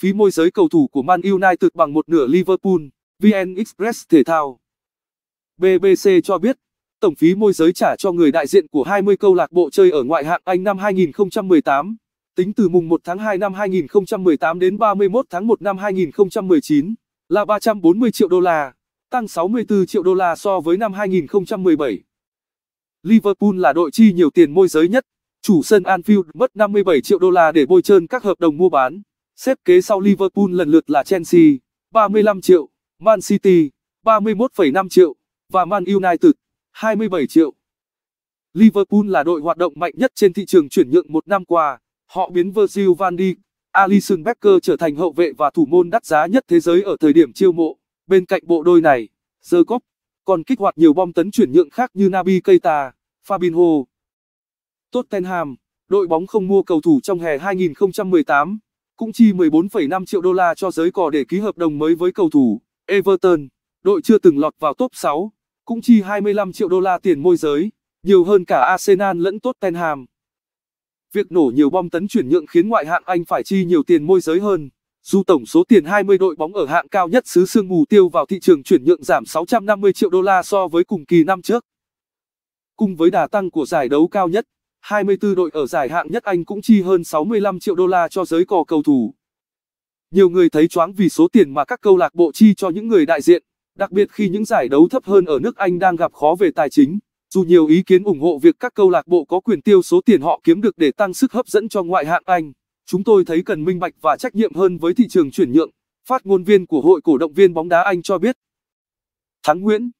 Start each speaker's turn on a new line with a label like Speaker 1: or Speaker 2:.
Speaker 1: phí môi giới cầu thủ của Man United bằng một nửa Liverpool, VN Express thể thao. BBC cho biết, tổng phí môi giới trả cho người đại diện của 20 câu lạc bộ chơi ở ngoại hạng Anh năm 2018, tính từ mùng 1 tháng 2 năm 2018 đến 31 tháng 1 năm 2019, là 340 triệu đô la, tăng 64 triệu đô la so với năm 2017. Liverpool là đội chi nhiều tiền môi giới nhất, chủ sân Anfield mất 57 triệu đô la để bôi trơn các hợp đồng mua bán. Xếp kế sau Liverpool lần lượt là Chelsea, 35 triệu, Man City, 31,5 triệu, và Man United, 27 triệu. Liverpool là đội hoạt động mạnh nhất trên thị trường chuyển nhượng một năm qua. Họ biến Virgil van Dijk, Alisson Becker trở thành hậu vệ và thủ môn đắt giá nhất thế giới ở thời điểm chiêu mộ. Bên cạnh bộ đôi này, The Cop còn kích hoạt nhiều bom tấn chuyển nhượng khác như Naby Keita, Fabinho. Tottenham, đội bóng không mua cầu thủ trong hè 2018, cũng chi 14,5 triệu đô la cho giới cò để ký hợp đồng mới với cầu thủ. Everton, đội chưa từng lọt vào top 6, cũng chi 25 triệu đô la tiền môi giới, nhiều hơn cả Arsenal lẫn Tottenham. Việc nổ nhiều bom tấn chuyển nhượng khiến ngoại hạng Anh phải chi nhiều tiền môi giới hơn. Dù tổng số tiền 20 đội bóng ở hạng cao nhất xứ sương mù tiêu vào thị trường chuyển nhượng giảm 650 triệu đô la so với cùng kỳ năm trước. Cùng với đà tăng của giải đấu cao nhất, 24 đội ở giải hạng nhất Anh cũng chi hơn 65 triệu đô la cho giới cò cầu thủ. Nhiều người thấy choáng vì số tiền mà các câu lạc bộ chi cho những người đại diện, đặc biệt khi những giải đấu thấp hơn ở nước Anh đang gặp khó về tài chính. Dù nhiều ý kiến ủng hộ việc các câu lạc bộ có quyền tiêu số tiền họ kiếm được để tăng sức hấp dẫn cho ngoại hạng Anh, chúng tôi thấy cần minh bạch và trách nhiệm hơn với thị trường chuyển nhượng, phát ngôn viên của Hội cổ động viên bóng đá Anh cho biết. Thắng Nguyễn